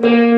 Mm-hmm.